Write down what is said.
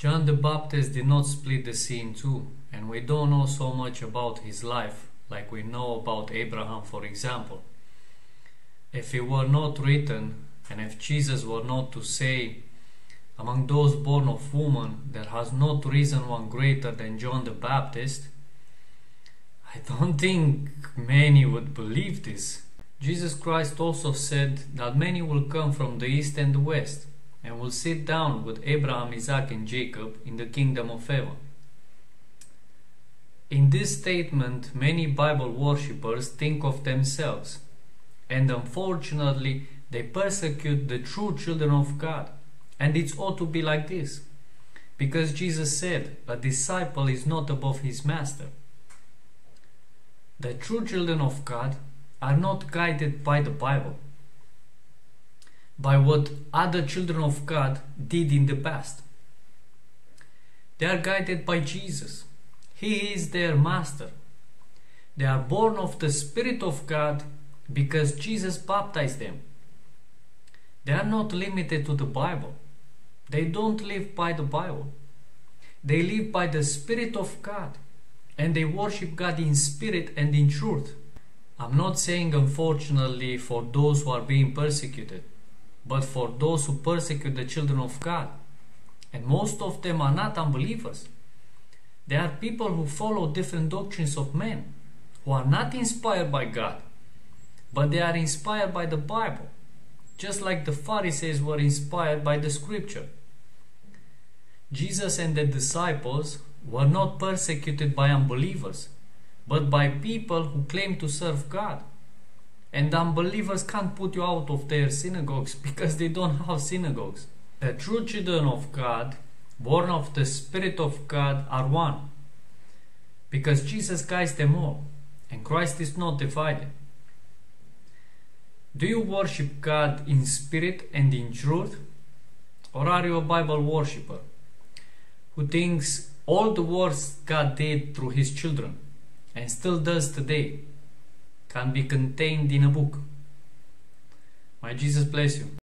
John the Baptist did not split the sea in two, and we don't know so much about his life like we know about Abraham, for example. If it were not written, and if Jesus were not to say, Among those born of woman, there has not risen one greater than John the Baptist, I don't think many would believe this. Jesus Christ also said that many will come from the east and the west and will sit down with Abraham, Isaac, and Jacob in the kingdom of heaven. In this statement, many Bible worshippers think of themselves, and unfortunately, they persecute the true children of God. And it ought to be like this, because Jesus said, A disciple is not above his master. The true children of God are not guided by the Bible, by what other children of God did in the past. They are guided by Jesus. He is their master. They are born of the Spirit of God because Jesus baptized them. They are not limited to the Bible. They don't live by the Bible. They live by the Spirit of God and they worship God in spirit and in truth. I'm not saying unfortunately for those who are being persecuted, but for those who persecute the children of God. And most of them are not unbelievers. They are people who follow different doctrines of men, who are not inspired by God, but they are inspired by the Bible, just like the Pharisees were inspired by the scripture. Jesus and the disciples were not persecuted by unbelievers but by people who claim to serve God. And unbelievers can't put you out of their synagogues because they don't have synagogues. The true children of God, born of the Spirit of God, are one. Because Jesus guides them all, and Christ is not divided. Do you worship God in spirit and in truth? Or are you a Bible worshipper who thinks all the works God did through His children and still does today can be contained in a book. My Jesus bless you.